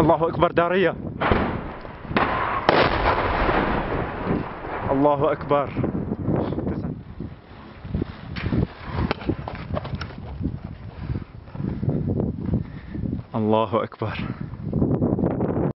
الله أكبر دارية. الله أكبر. الله أكبر.